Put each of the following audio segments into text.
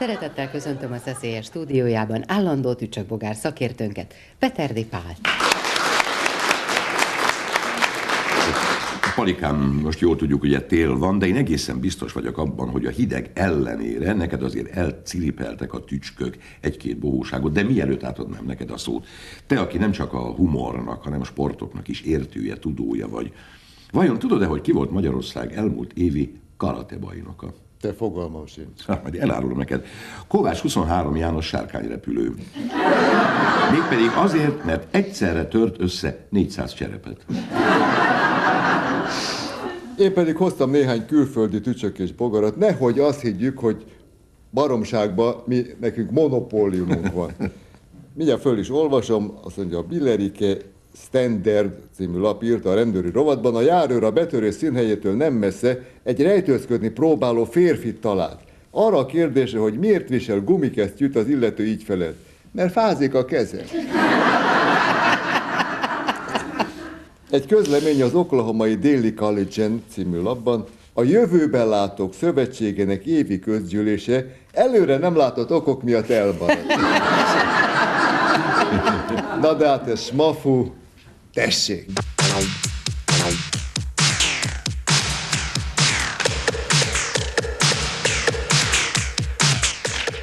Szeretettel köszöntöm a Szeszélyes stúdiójában állandó tücsökbogár szakértőnket, Peterdi Pált. Palikám, most jól tudjuk, hogy tél van, de én egészen biztos vagyok abban, hogy a hideg ellenére neked azért elciripeltek a tücskök egy-két bohóságot, de mielőtt átadnám neked a szót, te, aki nem csak a humornak, hanem a sportoknak is értője, tudója vagy, vajon tudod-e, hogy ki volt Magyarország elmúlt évi karate bajnoka? Te fogalmam sincs. Ha, majd elárulom neked. Kovács 23 János sárkányrepülő. Mégpedig azért, mert egyszerre tört össze 400 cserepet. Én pedig hoztam néhány külföldi tücsök és bogarat, nehogy azt higgyük, hogy baromságban mi, nekünk monopóliumunk van. Mindjárt föl is olvasom, azt mondja, a Billerike Standard című lap írta a rendőri rovatban, a járőr a betörés színhelyétől nem messze egy rejtőzködni próbáló férfit talált. Arra a kérdése, hogy miért visel gumikesztyűt, az illető így felelt. Mert fázik a keze. Egy közlemény az Oklahomai Daily College-en című lapban a Jövőben Látók Szövetségének évi közgyűlése előre nem látott okok miatt elmaradt. Na de hát ez smafu, tessék!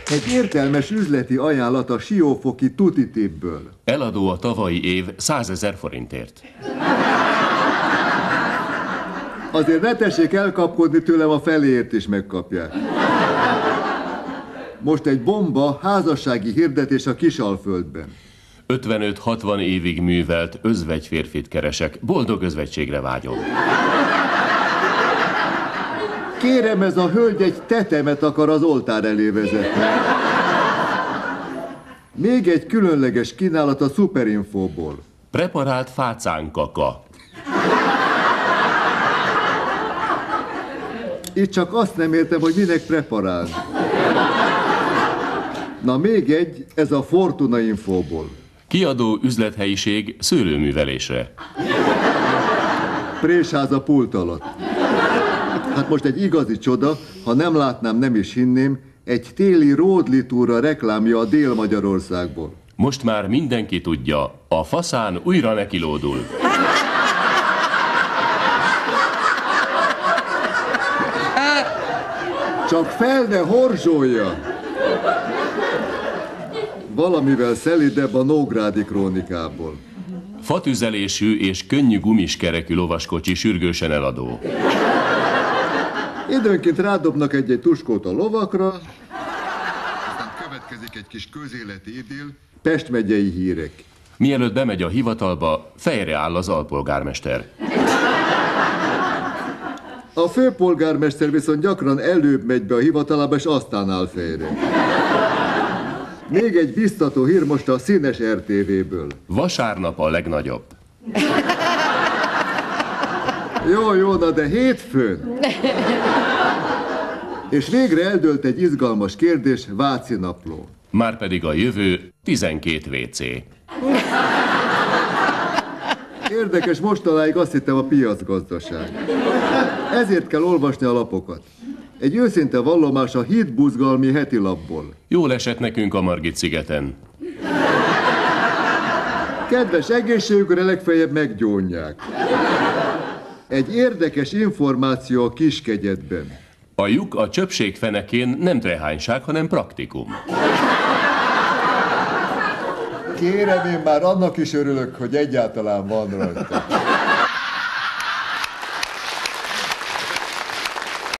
Egy értelmes üzleti ajánlat a Siófoki Tutitibből. Eladó a tavalyi év 100 ezer forintért. Azért ne tessék elkapkodni tőlem, a feléért is megkapják. Most egy bomba házassági hirdetés a Kisalföldben. 55-60 évig művelt özvegy férfit keresek. Boldog özvegységre vágyom. Kérem, ez a hölgy egy tetemet akar az oltár elé vezetni. Még egy különleges kínálat a Superinfóból. Preparált fácánkaka. Itt csak azt nem értem, hogy minek preparál. Na még egy, ez a Fortuna Infóból. Kiadó üzlethelyiség szőlőművelésre. Présház a pult alatt. Hát most egy igazi csoda, ha nem látnám, nem is hinném, egy téli ródli túra reklámja a Dél-Magyarországból. Most már mindenki tudja, a faszán újra nekilódul. Csak fel ne horzsolja! Valamivel szelidebb a Nógrádi krónikából. Fatüzelésű és könnyű gumiskerekű lovaskocsi sürgősen eladó. Időnként rádobnak egy-egy tuskót a lovakra, aztán következik egy kis közéleti idél, Pest megyei hírek. Mielőtt bemegy a hivatalba, fejre áll az alpolgármester. A főpolgármester viszont gyakran előbb megy be a hivatalába, és aztán áll fejre. Még egy biztató hír most a színes RTV-ből. Vasárnap a legnagyobb. Jó, jó, na de hétfőn. És végre eldőlt egy izgalmas kérdés, Váci napló. Márpedig a jövő 12 WC. Érdekes, mostanáig azt hittem a piacgazdaság. Ezért kell olvasni a lapokat. Egy őszinte vallomás a hitbuzgalmi heti lapból. Jól esett nekünk a Margit szigeten. Kedves egészségükre legfeljebb meggyónják. Egy érdekes információ a kiskegyedben. A lyuk a csöpség fenekén nem trehányság, hanem praktikum. Kérem, én már annak is örülök, hogy egyáltalán van rajta.